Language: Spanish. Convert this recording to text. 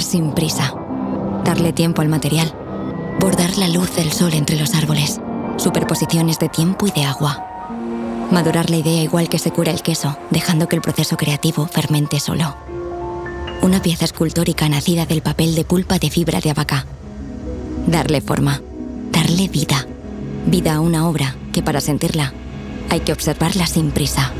Sin prisa. Darle tiempo al material. Bordar la luz del sol entre los árboles. Superposiciones de tiempo y de agua. Madurar la idea igual que se cura el queso, dejando que el proceso creativo fermente solo. Una pieza escultórica nacida del papel de pulpa de fibra de abaca. Darle forma. Darle vida. Vida a una obra que para sentirla hay que observarla sin prisa.